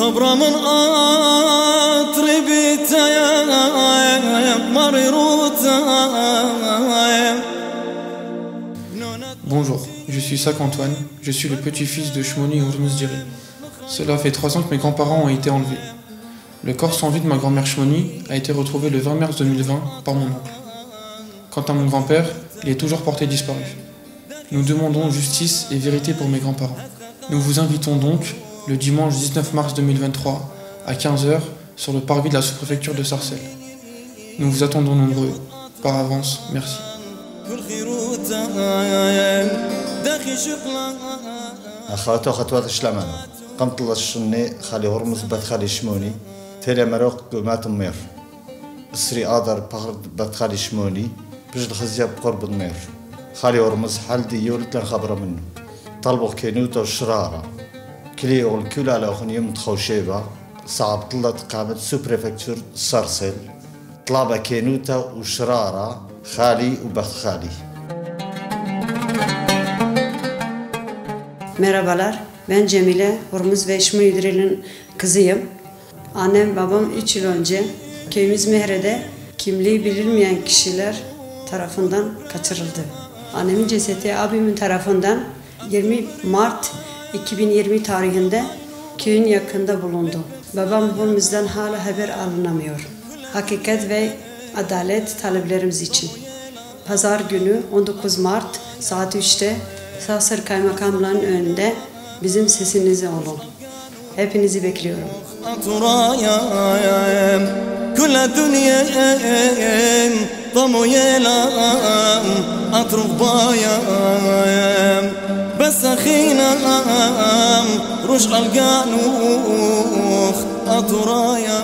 خبر من أطربت يا مريروت Bonjour, je suis Sac Antoine, je suis le petit-fils de Shmoni Urmuzdiré. Cela fait trois ans que mes grands-parents ont été enlevés. Le corps sans vie de ma grand-mère Shmoni a été retrouvé le 20 mars 2020 par mon oncle. Quant à mon grand-père, il est toujours porté disparu. Nous demandons justice et vérité pour mes grands-parents. Nous vous invitons donc le dimanche 19 mars 2023 à 15h sur le parvis de la sous-préfecture de Sarcelles. Nous vous attendons nombreux. Par avance, merci. أخواتو خطوات شلمان قمت الله الشني خالي هرمز بات خالي شموني تيلي مروق قمات مير بسري آدر بغرد بات خالي شموني بجد خزياب بقرب المير خالي هرمز حال دي يولت لن خبر منه طلبوا كينوتا وشرارة كلي والكل على أخن يوم تخوشيبا صعب طلت قامت سو بريفكتور سارسل طلابة كينوتا وشرارة خالي وبخت خالي Merhabalar, ben Cemile, Hormuz ve İşmi İdril'in kızıyım. Annem babam 3 yıl önce köyümüz Mehre'de kimliği bilinmeyen kişiler tarafından kaçırıldı. Annemin cesedi abimin tarafından 20 Mart 2020 tarihinde köyün yakında bulundu. Babam Hormuz'dan hala haber alınamıyor. Hakikat ve adalet taleplerimiz için. Pazar günü 19 Mart saat 3'te Sasır Kaymakamlığı'nın önünde bizim sesinizi olun. Hepinizi bekliyorum. أطرايا كل الدنيا ضمو يلام أطرف بايا بس أخينا رش القانوخ أطرايا